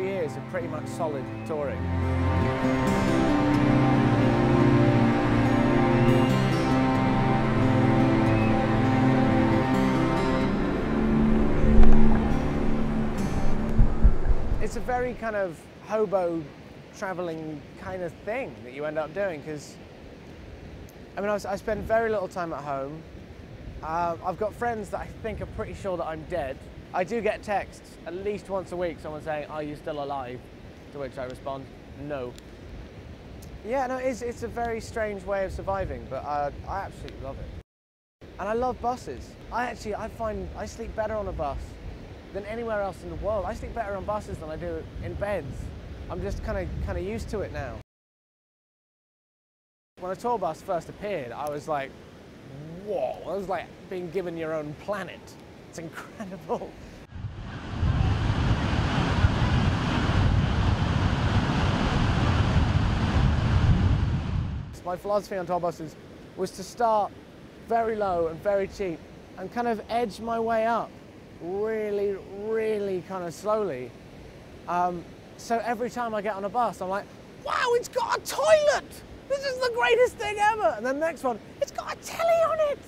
years of pretty much solid touring. It's a very kind of hobo traveling kind of thing that you end up doing because I mean, I, I, spend very little time at home. Uh, I've got friends that I think are pretty sure that I'm dead. I do get texts at least once a week, someone saying, Are you still alive? To which I respond, No. Yeah, no, it's, it's a very strange way of surviving, but uh, I absolutely love it. And I love buses. I actually, I find I sleep better on a bus than anywhere else in the world. I sleep better on buses than I do in beds. I'm just kind of kind of used to it now. When a tour bus first appeared, I was like, whoa, it was like being given your own planet. It's incredible. My philosophy on tour buses was to start very low and very cheap and kind of edge my way up really, really kind of slowly. Um, so every time I get on a bus, I'm like, wow, it's got a toilet! This is the greatest thing ever! And then the next one, it's got a telly on it!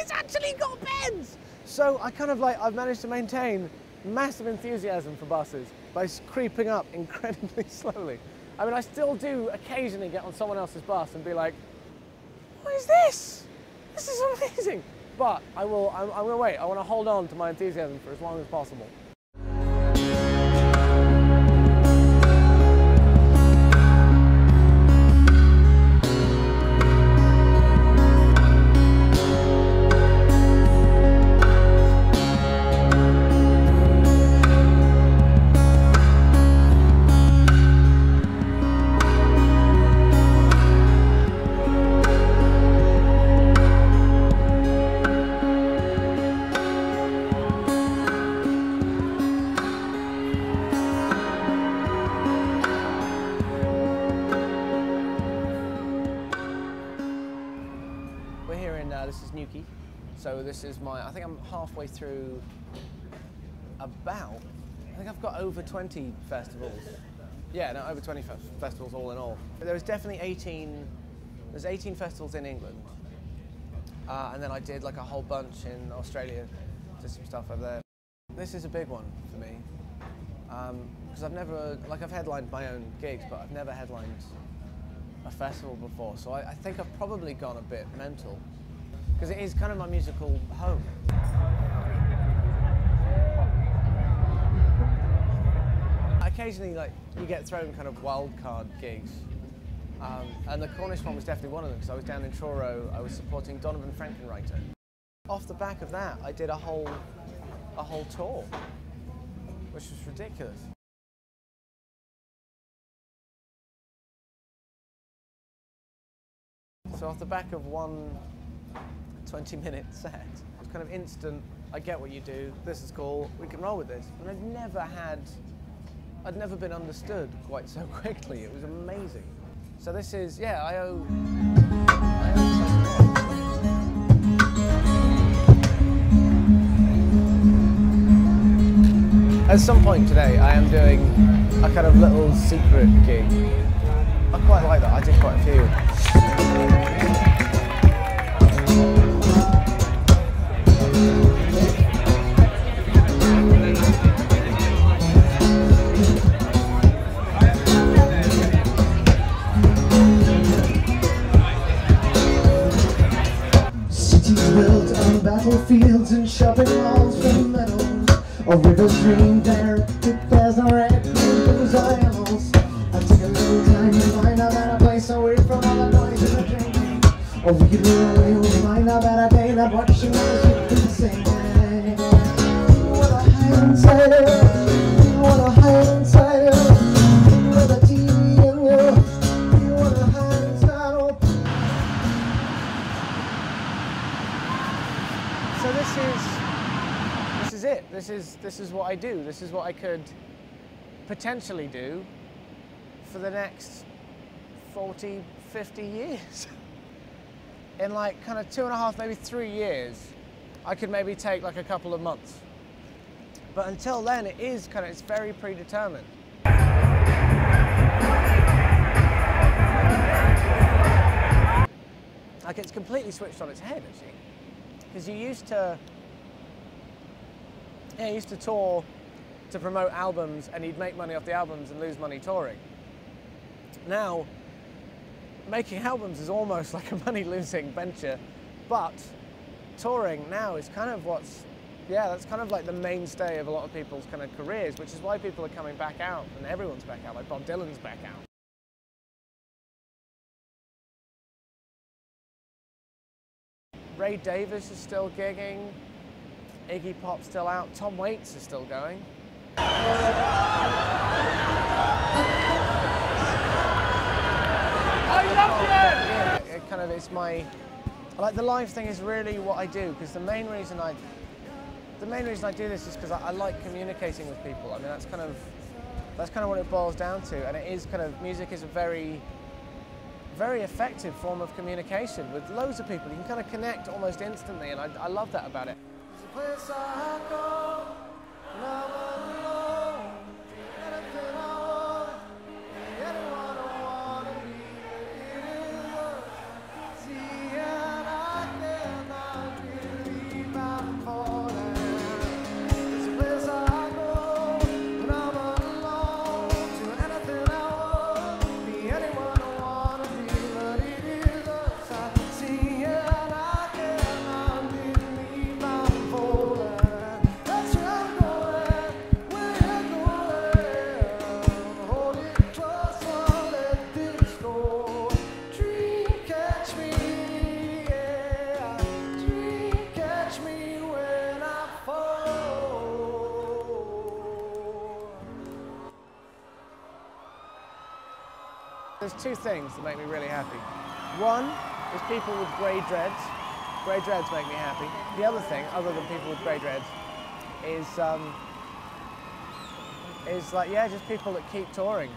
It's actually got beds! So I kind of like, I've managed to maintain massive enthusiasm for buses by creeping up incredibly slowly. I mean, I still do occasionally get on someone else's bus and be like, what is this? This is amazing. But I will, I'm, I'm gonna wait. I wanna hold on to my enthusiasm for as long as possible. So this is my, I think I'm halfway through about, I think I've got over 20 festivals. Yeah, no, over 20 fe festivals all in all. There was definitely 18, there's 18 festivals in England. Uh, and then I did like a whole bunch in Australia, did some stuff over there. This is a big one for me. Because um, I've never, like I've headlined my own gigs, but I've never headlined a festival before. So I, I think I've probably gone a bit mental because it is kind of my musical home. Occasionally, like you get thrown kind of wild card gigs, um, and the Cornish one was definitely one of them because I was down in Truro. I was supporting Donavon Frankenreiter. Off the back of that, I did a whole a whole tour, which was ridiculous. So off the back of one 20 minute set. It's kind of instant, I get what you do, this is cool, we can roll with this. And I'd never had, I'd never been understood quite so quickly. It was amazing. So this is, yeah, I owe, I owe At some point today, I am doing a kind of little secret gig. I quite like that, I did quite a few. Battlefields and shopping malls from meadows or rivers green there there's no red those animals. I take a little time to find a place away from all the noise and the drinking or we could run away we'll find a day that watching us do the same what a inside what a hide this is, this is what I do. This is what I could potentially do for the next 40, 50 years. In like kind of two and a half, maybe three years, I could maybe take like a couple of months. But until then, it is kind of, it's very predetermined. Like it's completely switched on its head, actually. Because you used to, yeah, you used to tour to promote albums and he'd make money off the albums and lose money touring. Now, making albums is almost like a money losing venture, but touring now is kind of what's, yeah, that's kind of like the mainstay of a lot of people's kind of careers, which is why people are coming back out and everyone's back out, like Bob Dylan's back out. Ray Davies is still gigging. Iggy Pop's still out. Tom Waits is still going. I love you! It kind of is my, like the live thing is really what I do because the main reason I, the main reason I do this is because I, I like communicating with people. I mean that's kind of, that's kind of what it boils down to, and it is kind of music is a very very effective form of communication with loads of people. You can kind of connect almost instantly, and I, I love that about it. There's two things that make me really happy. One is people with grey dreads. Grey dreads make me happy. The other thing, other than people with grey dreads, is um, is like yeah, just people that keep touring.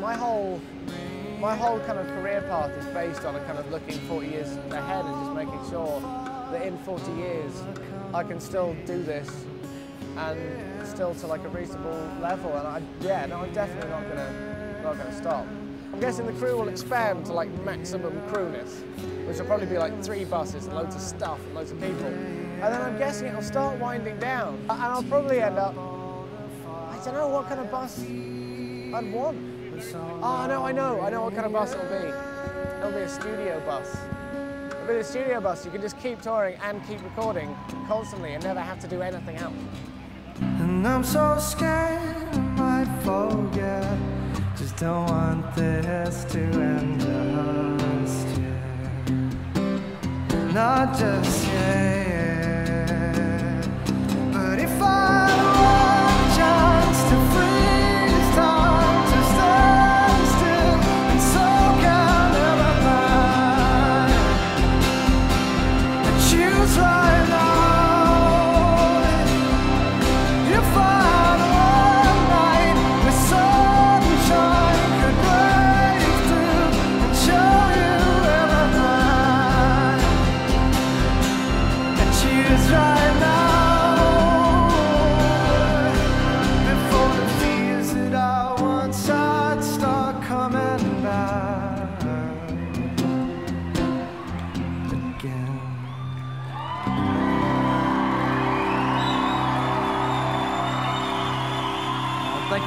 My whole my whole kind of career path is based on a kind of looking 40 years ahead and just making sure that in 40 years I can still do this and still to like a reasonable level. And I yeah, no, I'm definitely not gonna not gonna stop. I'm guessing the crew will expand to like maximum crewness, which will probably be like three buses and loads of stuff and loads of people. And then I'm guessing it'll start winding down, and I'll probably end up. I don't know what kind of bus I'd want. Ah, oh no, I know, I know what kind of bus it'll be. It'll be a studio bus. It'll be a studio bus. You can just keep touring and keep recording constantly and never have to do anything else. And I'm so scared I might forget. Just don't want this to end just yet. Not just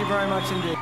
Thank you very much indeed.